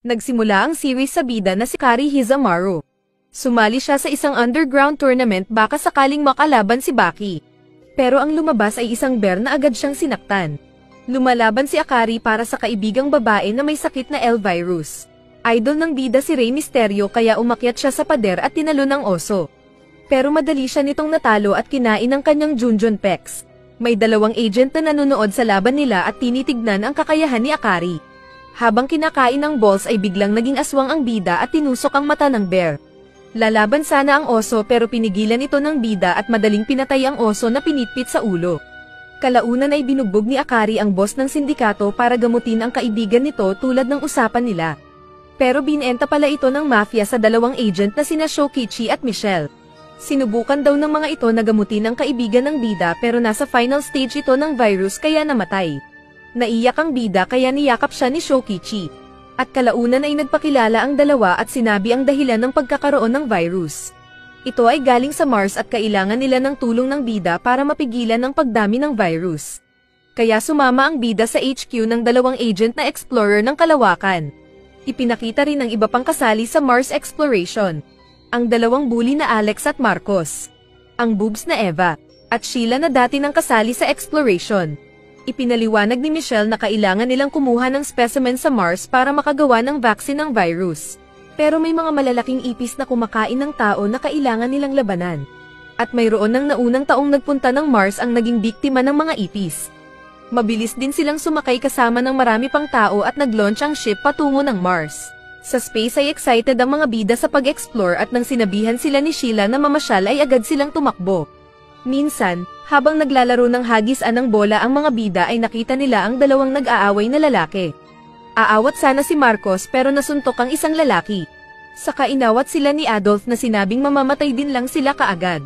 Nagsimula ang series sa bida na si Kari Hizamaru. Sumali siya sa isang underground tournament baka sakaling makalaban si Baki. Pero ang lumabas ay isang bear na agad siyang sinaktan. Lumalaban si Akari para sa kaibigang babae na may sakit na L-virus. Idol ng bida si Rey Mysterio kaya umakyat siya sa pader at tinalo ng oso. Pero madali siya nitong natalo at kinain ng kanyang Junjun Pex. May dalawang agent na nanonood sa laban nila at tinitignan ang kakayahan ni Akari. Habang kinakain ng balls ay biglang naging aswang ang bida at tinusok ang mata ng bear. Lalaban sana ang oso pero pinigilan ito ng bida at madaling pinatay ang oso na pinitpit sa ulo. Kalaunan ay binugbog ni Akari ang boss ng sindikato para gamutin ang kaibigan nito tulad ng usapan nila. Pero binenta pala ito ng mafia sa dalawang agent na sina Shokichi at Michelle. Sinubukan daw ng mga ito na gamutin ang kaibigan ng bida pero nasa final stage ito ng virus kaya namatay. Naiyak ang bida kaya niyakap siya ni Shokichi. At kalaunan ay nagpakilala ang dalawa at sinabi ang dahilan ng pagkakaroon ng virus. Ito ay galing sa Mars at kailangan nila ng tulong ng bida para mapigilan ang pagdami ng virus. Kaya sumama ang bida sa HQ ng dalawang agent na explorer ng kalawakan. Ipinakita rin ang iba pang kasali sa Mars exploration ang dalawang bully na Alex at Marcos, ang boobs na Eva, at Sheila na dati nang kasali sa exploration. Ipinaliwanag ni Michelle na kailangan nilang kumuha ng specimen sa Mars para makagawa ng vaccine ng virus. Pero may mga malalaking ipis na kumakain ng tao na kailangan nilang labanan. At mayroon ng naunang taong nagpunta ng Mars ang naging biktima ng mga ipis. Mabilis din silang sumakay kasama ng marami pang tao at nag-launch ang ship patungo ng Mars. Sa space ay excited ang mga bida sa pag-explore at nang sinabihan sila ni Sheila na mamasyal ay agad silang tumakbo. Minsan, habang naglalaro ng hagisan ng bola ang mga bida ay nakita nila ang dalawang nag-aaway na lalaki. Aawat sana si Marcos pero nasuntok ang isang lalaki. Saka inawat sila ni Adolf na sinabing mamamatay din lang sila kaagad.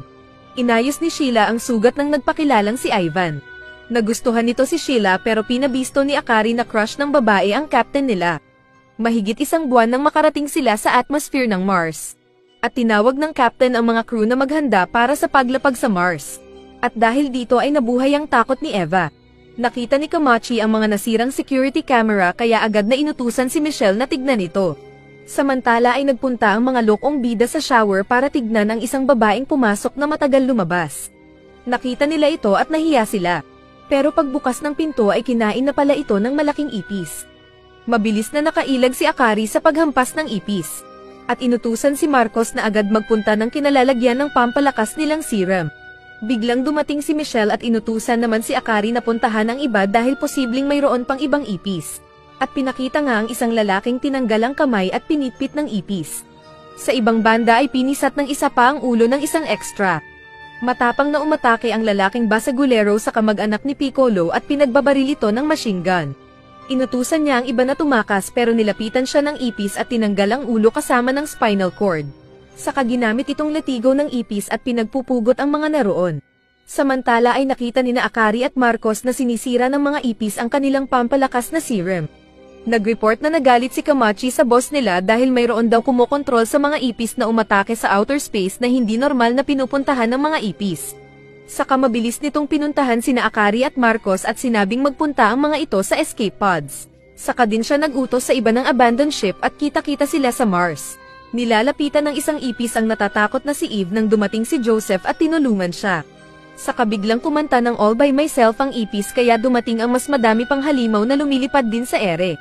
Inayos ni Sheila ang sugat ng nagpakilalang si Ivan. Nagustuhan nito si Sheila pero pinabisto ni Akari na crush ng babae ang captain nila. Mahigit isang buwan nang makarating sila sa atmosphere ng Mars. At tinawag ng captain ang mga crew na maghanda para sa paglapag sa Mars. At dahil dito ay nabuhay ang takot ni Eva. Nakita ni Kamachi ang mga nasirang security camera kaya agad na inutusan si Michelle na tignan ito. Samantala ay nagpunta ang mga lokong bida sa shower para tignan ang isang babaeng pumasok na matagal lumabas. Nakita nila ito at nahiya sila. Pero pagbukas ng pinto ay kinain na pala ito ng malaking ipis. Mabilis na nakailag si Akari sa paghampas ng ipis. At inutusan si Marcos na agad magpunta ng kinalalagyan ng pampalakas nilang serum. Biglang dumating si Michelle at inutusan naman si Akari na puntahan ang iba dahil posibleng mayroon pang ibang ipis. At pinakita nga ang isang lalaking tinanggal ang kamay at pinitpit ng ipis. Sa ibang banda ay pinisat ng isa pa ang ulo ng isang extra. Matapang na umatake ang lalaking basagulero sa kamag-anak ni Piccolo at pinagbabaril ito ng machine gun. Inutusan niya ang iba na tumakas pero nilapitan siya ng ipis at tinanggal ang ulo kasama ng spinal cord. Saka ginamit itong latigo ng ipis at pinagpupugot ang mga naroon. Samantala ay nakita ni Akari at Marcos na sinisira ng mga ipis ang kanilang pampalakas na serum. Nag-report na nagalit si Kamachi sa boss nila dahil mayroon daw kumokontrol sa mga ipis na umatake sa outer space na hindi normal na pinupuntahan ng mga ipis. Saka mabilis nitong pinuntahan sina Akari at Marcos at sinabing magpunta ang mga ito sa escape pods. Saka din siya nagutos sa iba ng abandoned ship at kita-kita sila sa Mars. Nilalapitan ng isang ipis ang natatakot na si Eve nang dumating si Joseph at tinulungan siya. Saka biglang kumanta ng all by myself ang ipis kaya dumating ang mas madami pang halimaw na lumilipad din sa ere.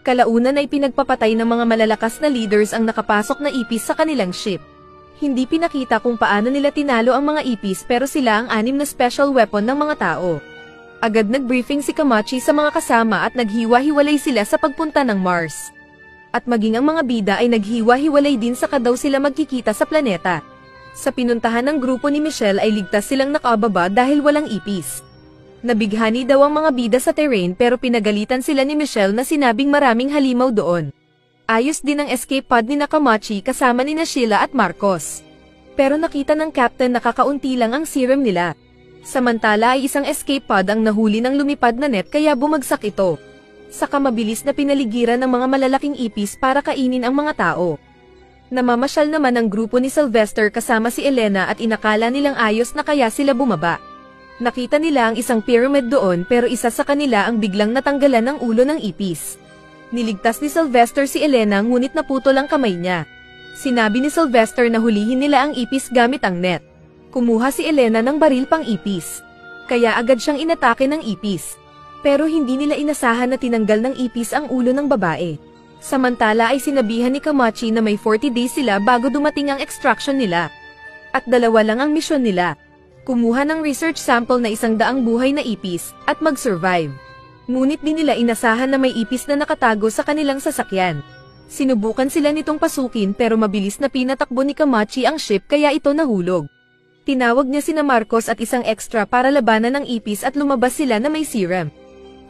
Kalaunan ay pinagpapatay ng mga malalakas na leaders ang nakapasok na ipis sa kanilang ship. Hindi pinakita kung paano nila tinalo ang mga ipis pero sila ang anim na special weapon ng mga tao. Agad nag-briefing si Kamachi sa mga kasama at naghiwa-hiwalay sila sa pagpunta ng Mars. At maging ang mga bida ay naghiwa-hiwalay din sa kadaw sila magkikita sa planeta. Sa pinuntahan ng grupo ni Michelle ay ligtas silang nakababa dahil walang ipis. Nabighani daw ang mga bida sa terrain pero pinagalitan sila ni Michelle na sinabing maraming halimaw doon. Ayos din ang escape pod ni Nakamachi kasama ni Sheila at Marcos. Pero nakita ng captain na kakaunti lang ang serum nila. Samantala ay isang escape pod ang nahuli ng lumipad na net kaya bumagsak ito. Saka mabilis na pinaligiran ng mga malalaking ipis para kainin ang mga tao. Namamasyal naman ang grupo ni Sylvester kasama si Elena at inakala nilang ayos na kaya sila bumaba. Nakita nila ang isang pyramid doon pero isa sa kanila ang biglang natanggalan ng ulo ng ipis. Niligtas ni Sylvester si Elena ngunit naputol ang kamay niya. Sinabi ni Sylvester na hulihin nila ang ipis gamit ang net. Kumuha si Elena ng baril pang ipis. Kaya agad siyang inatake ng ipis. Pero hindi nila inasahan na tinanggal ng ipis ang ulo ng babae. Samantala ay sinabihan ni Kamachi na may 40 days sila bago dumating ang extraction nila. At dalawa lang ang misyon nila. Kumuha ng research sample na isang daang buhay na ipis, at mag-survive. Ngunit di nila inasahan na may ipis na nakatago sa kanilang sasakyan. Sinubukan sila nitong pasukin pero mabilis na pinatakbo ni Kamachi ang ship kaya ito nahulog. Tinawag niya sina Marcos at isang extra para labanan ng ipis at lumabas sila na may serum.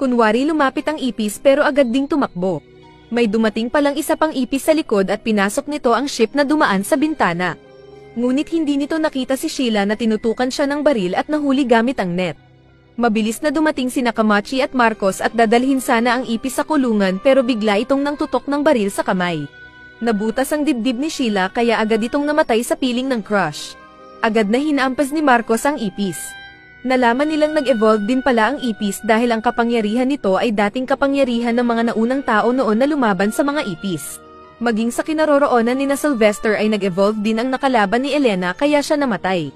Kunwari lumapit ang ipis pero agad ding tumakbo. May dumating palang isa pang ipis sa likod at pinasok nito ang ship na dumaan sa bintana. Ngunit hindi nito nakita si Sheila na tinutukan siya ng baril at nahuli gamit ang net. Mabilis na dumating si Nakamachi at Marcos at dadalhin sana ang ipis sa kulungan pero bigla itong nang tutok ng baril sa kamay. Nabutas ang dibdib ni Sheila kaya agad itong namatay sa piling ng crush. Agad na hinampas ni Marcos ang ipis. Nalaman nilang nag-evolve din pala ang ipis dahil ang kapangyarihan nito ay dating kapangyarihan ng mga naunang tao noon na lumaban sa mga ipis. Maging sa kinaroroonan ni na Sylvester ay nag-evolve din ang nakalaban ni Elena kaya siya namatay.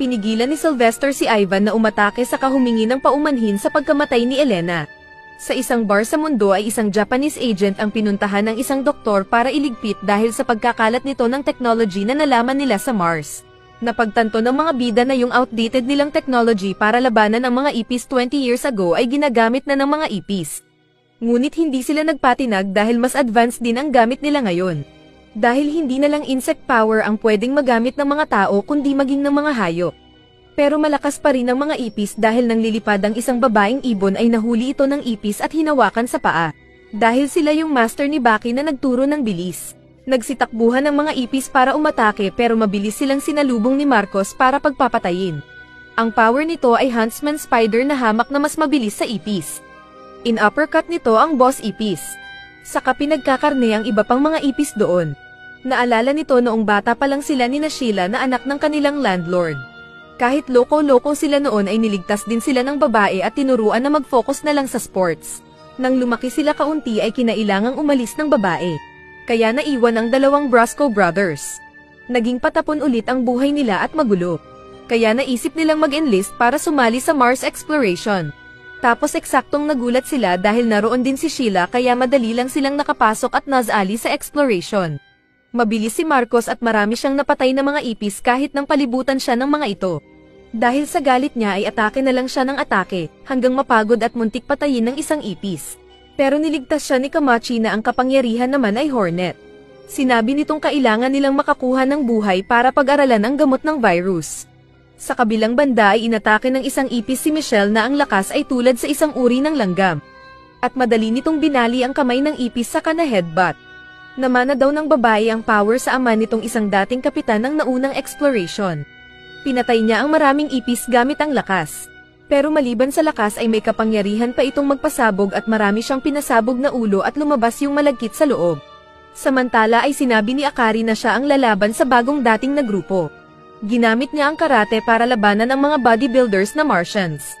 Pinigilan ni Sylvester si Ivan na umatake sa kahumingi ng paumanhin sa pagkamatay ni Elena. Sa isang bar sa mundo ay isang Japanese agent ang pinuntahan ng isang doktor para iligpit dahil sa pagkakalat nito ng technology na nalaman nila sa Mars. Napagtanto ng mga bida na yung outdated nilang technology para labanan ang mga ipis 20 years ago ay ginagamit na ng mga ipis. Ngunit hindi sila nagpatinag dahil mas advanced din ang gamit nila ngayon. Dahil hindi na lang insect power ang pwedeng magamit ng mga tao kundi maging ng mga hayop. Pero malakas pa rin ang mga ipis dahil nang lilipad ang isang babaeng ibon ay nahuli ito ng ipis at hinawakan sa paa. Dahil sila yung master ni Baki na nagturo ng bilis. Nagsitakbuhan ng mga ipis para umatake pero mabilis silang sinalubong ni Marcos para pagpapatayin. Ang power nito ay Huntsman Spider na hamak na mas mabilis sa ipis. In uppercut nito ang boss ipis. Saka pinagkakarne ang iba pang mga ipis doon. Naalala nito noong bata pa lang sila ni Sheila na anak ng kanilang landlord. Kahit loko-loko sila noon ay niligtas din sila ng babae at tinuruan na mag-focus na lang sa sports. Nang lumaki sila kaunti ay kinailangang umalis ng babae. Kaya naiwan ang dalawang Brasco brothers. Naging patapon ulit ang buhay nila at magulo. Kaya naisip nilang mag-enlist para sumali sa Mars exploration. Tapos eksaktong nagulat sila dahil naroon din si Sheila kaya madali lang silang nakapasok at nazali sa exploration. Mabilis si Marcos at marami siyang napatay na mga ipis kahit nang palibutan siya ng mga ito. Dahil sa galit niya ay atake na lang siya ng atake, hanggang mapagod at muntik patayin ng isang ipis. Pero niligtas siya ni Kamachi na ang kapangyarihan naman ay Hornet. Sinabi nitong kailangan nilang makakuha ng buhay para pag-aralan ang gamot ng virus. Sa kabilang banda ay inatake ng isang ipis si Michelle na ang lakas ay tulad sa isang uri ng langgam. At madali nitong binali ang kamay ng ipis sa kana headbutt. Namana daw ng babae ang power sa ama nitong isang dating kapitan ng naunang exploration. Pinatay niya ang maraming ipis gamit ang lakas. Pero maliban sa lakas ay may kapangyarihan pa itong magpasabog at marami siyang pinasabog na ulo at lumabas yung malagkit sa loob. Samantala ay sinabi ni Akari na siya ang lalaban sa bagong dating na grupo. Ginamit niya ang karate para labanan ang mga bodybuilders na Martians.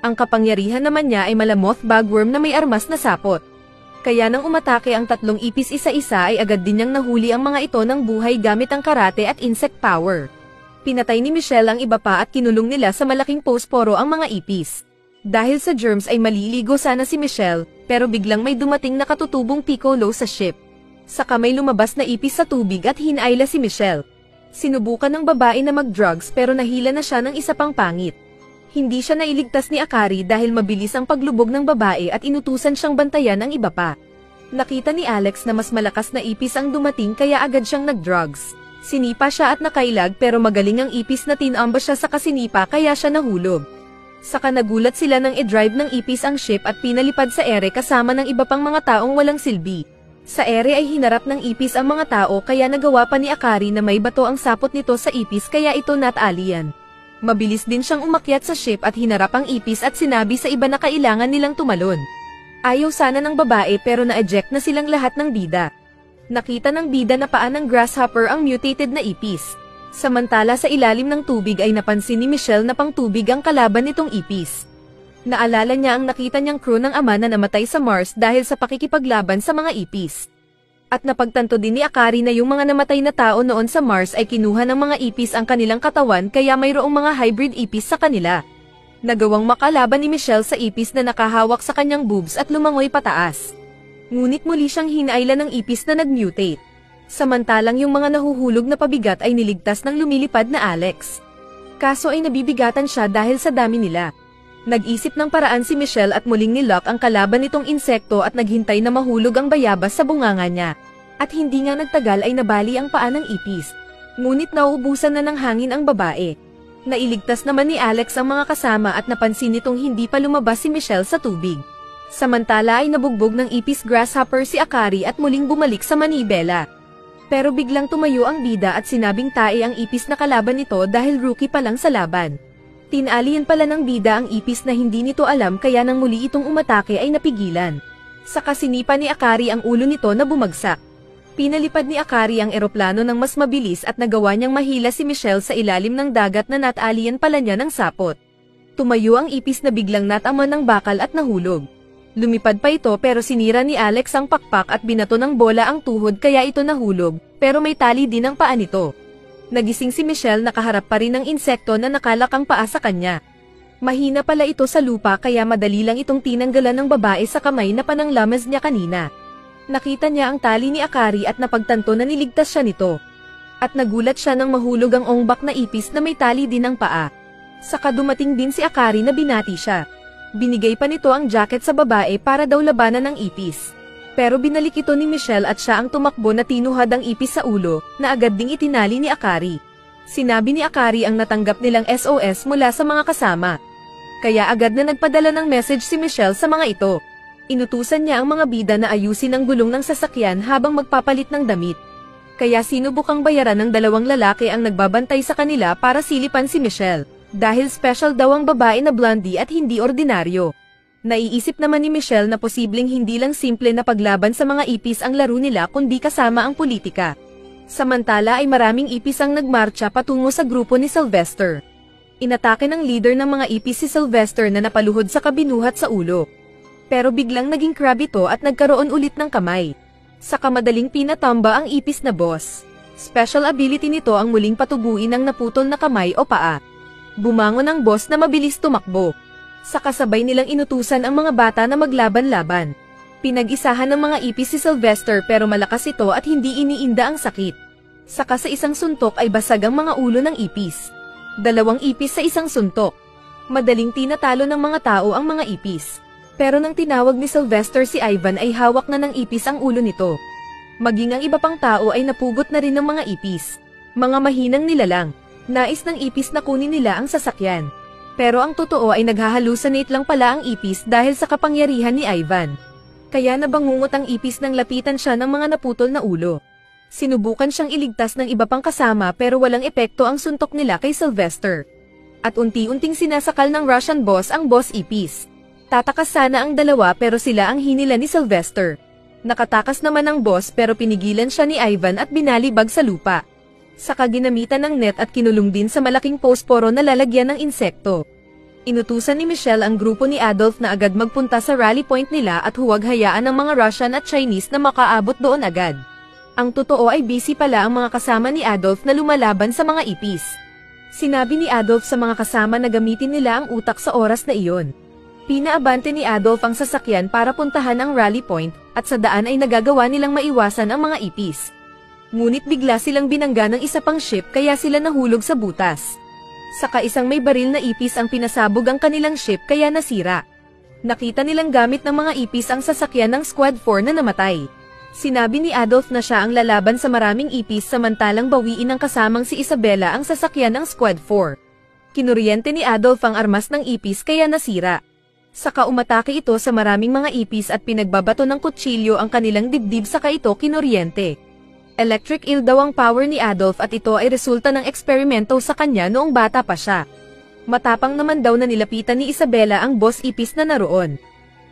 Ang kapangyarihan naman niya ay malamoth bagworm na may armas na sapot. Kaya nang umatake ang tatlong ipis isa-isa ay agad din niyang nahuli ang mga ito ng buhay gamit ang karate at insect power. Pinatay ni Michelle ang iba pa at kinulong nila sa malaking posporo ang mga ipis. Dahil sa germs ay maliligo sana si Michelle, pero biglang may dumating na katutubong piccolo sa ship. Sa kamay lumabas na ipis sa tubig at hinayla si Michelle. Sinubukan ng babae na mag-drugs pero nahila na siya ng isa pang pangit. Hindi siya nailigtas ni Akari dahil mabilis ang paglubog ng babae at inutusan siyang bantayan ang iba pa. Nakita ni Alex na mas malakas na ipis ang dumating kaya agad siyang nag-drugs. Sinipa siya at nakailag pero magaling ang ipis na tinamba siya sa kasinipa kaya siya nahulog. Saka nagulat sila nang i-drive ng ipis ang ship at pinalipad sa ere kasama ng iba pang mga taong walang silbi. Sa ere ay hinarap ng ipis ang mga tao kaya nagawa pa ni Akari na may bato ang sapot nito sa ipis kaya ito not alien. Mabilis din siyang umakyat sa ship at hinarap ang ipis at sinabi sa iba na kailangan nilang tumalon. Ayaw sana ng babae pero na-eject na silang lahat ng bida. Nakita ng bida na paan ng grasshopper ang mutated na ipis. Samantala sa ilalim ng tubig ay napansin ni Michelle na pang tubig ang kalaban nitong ipis. Naalala niya ang nakita niyang crew ng ama na namatay sa Mars dahil sa pakikipaglaban sa mga ipis. At napagtanto din ni Akari na yung mga namatay na tao noon sa Mars ay kinuha ng mga ipis ang kanilang katawan kaya mayroong mga hybrid ipis sa kanila. Nagawang makalaban ni Michelle sa ipis na nakahawak sa kanyang boobs at lumangoy pataas. Ngunit muli siyang hinailan ng ipis na nag-mutate. Samantalang yung mga nahuhulog na pabigat ay niligtas ng lumilipad na Alex. Kaso ay nabibigatan siya dahil sa dami nila. Nag-isip ng paraan si Michelle at muling nilock ang kalaban nitong insekto at naghintay na mahulog ang bayabas sa bunganga niya. At hindi nga nagtagal ay nabali ang paa ng ipis. Ngunit nauubusan na ng hangin ang babae. Nailigtas naman ni Alex ang mga kasama at napansin nitong hindi pa lumabas si Michelle sa tubig. Samantala ay nabugbog ng ipis grasshopper si Akari at muling bumalik sa manibela. Pero biglang tumayo ang bida at sinabing tae ang ipis na kalaban nito dahil rookie pa lang sa laban. Tinalian pala ng bida ang ipis na hindi nito alam kaya nang muli itong umatake ay napigilan. Sa kasinipa ni Akari ang ulo nito na bumagsak. Pinalipad ni Akari ang eroplano ng mas mabilis at nagawa niyang mahila si Michelle sa ilalim ng dagat na natalian pala niya ng sapot. Tumayo ang ipis na biglang nataman ng bakal at nahulog. Lumipad pa ito pero sinira ni Alex ang pakpak at binato ng bola ang tuhod kaya ito nahulog, pero may tali din ang paa nito nagising si Michelle nakaharap pa rin ng insekto na nakalakang paa sa kanya. Mahina pala ito sa lupa kaya madali lang itong tinanggalan ng babae sa kamay na pananglamas niya kanina. Nakita niya ang tali ni Akari at napagtanto na niligtas siya nito. At nagulat siya nang mahulog ang ongbak na ipis na may tali din ng paa. Saka dumating din si Akari na binati siya. Binigay pa nito ang jacket sa babae para daw labanan ng ipis. Pero binalik ito ni Michelle at siya ang tumakbo na tinuhad ang ipis sa ulo, na agad ding itinali ni Akari. Sinabi ni Akari ang natanggap nilang SOS mula sa mga kasama. Kaya agad na nagpadala ng message si Michelle sa mga ito. Inutusan niya ang mga bida na ayusin ang gulong ng sasakyan habang magpapalit ng damit. Kaya sinubukang bayaran ng dalawang lalaki ang nagbabantay sa kanila para silipan si Michelle. Dahil special daw ang babae na blondie at hindi ordinaryo. Naiisip naman ni Michelle na posibleng hindi lang simple na paglaban sa mga ipis ang laro nila kundi kasama ang politika. Samantala ay maraming ipis ang nagmarcha patungo sa grupo ni Sylvester. Inatake ng leader ng mga ipis si Sylvester na napaluhod sa kabinuhat sa ulo. Pero biglang naging crab ito at nagkaroon ulit ng kamay. Sa kamadaling pinatamba ang ipis na boss. Special ability nito ang muling patubuin ang naputol na kamay o paa. Bumangon ang boss na mabilis tumakbo. Sa kasabay nilang inutusan ang mga bata na maglaban-laban. Pinag-isahan ng mga ipis si Sylvester pero malakas ito at hindi iniinda ang sakit. Saka sa isang suntok ay basag ang mga ulo ng ipis. Dalawang ipis sa isang suntok. Madaling tinatalo ng mga tao ang mga ipis. Pero nang tinawag ni Sylvester si Ivan ay hawak na ng ipis ang ulo nito. Maging ang iba pang tao ay napugot na rin ng mga ipis. Mga mahinang nilalang. Nais ng ipis na kunin nila ang sasakyan. Pero ang totoo ay naghahalusinate lang pala ang ipis dahil sa kapangyarihan ni Ivan. Kaya nabangungot ang ipis nang lapitan siya ng mga naputol na ulo. Sinubukan siyang iligtas ng iba pang kasama pero walang epekto ang suntok nila kay Sylvester. At unti-unting sinasakal ng Russian boss ang boss ipis. Tatakas sana ang dalawa pero sila ang hinila ni Sylvester. Nakatakas naman ang boss pero pinigilan siya ni Ivan at binalibag sa lupa. Saka ginamitan ng net at kinulong din sa malaking posporo na lalagyan ng insekto. Inutusan ni Michelle ang grupo ni Adolf na agad magpunta sa rally point nila at huwag hayaan ng mga Russian at Chinese na makaabot doon agad. Ang totoo ay busy pala ang mga kasama ni Adolf na lumalaban sa mga ipis. Sinabi ni Adolf sa mga kasama na gamitin nila ang utak sa oras na iyon. Pinaabante ni Adolf ang sasakyan para puntahan ang rally point at sa daan ay nagagawa nilang maiwasan ang mga ipis. Ngunit bigla silang binangga ng isa pang ship kaya sila nahulog sa butas. Saka isang may baril na ipis ang pinasabog ang kanilang ship kaya nasira. Nakita nilang gamit ng mga ipis ang sasakyan ng Squad 4 na namatay. Sinabi ni Adolf na siya ang lalaban sa maraming ipis samantalang bawiin ng kasamang si Isabella ang sasakyan ng Squad 4. Kinuryente ni Adolf ang armas ng ipis kaya nasira. Saka umatake ito sa maraming mga ipis at pinagbabato ng kutsilyo ang kanilang dibdib saka ito kinuryente. Electric eel daw ang power ni Adolf at ito ay resulta ng eksperimento sa kanya noong bata pa siya. Matapang naman daw na nilapitan ni Isabella ang boss ipis na naroon.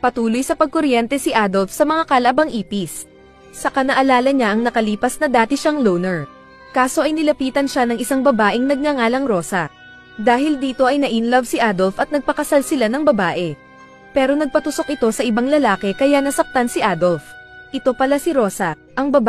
Patuloy sa pagkuryente si Adolf sa mga kalabang ipis. Saka naalala niya ang nakalipas na dati siyang loner. Kaso ay nilapitan siya ng isang babaeng nagngangalang Rosa. Dahil dito ay na-inlove si Adolf at nagpakasal sila ng babae. Pero nagpatusok ito sa ibang lalaki kaya nasaktan si Adolf. Ito pala si Rosa, ang babae.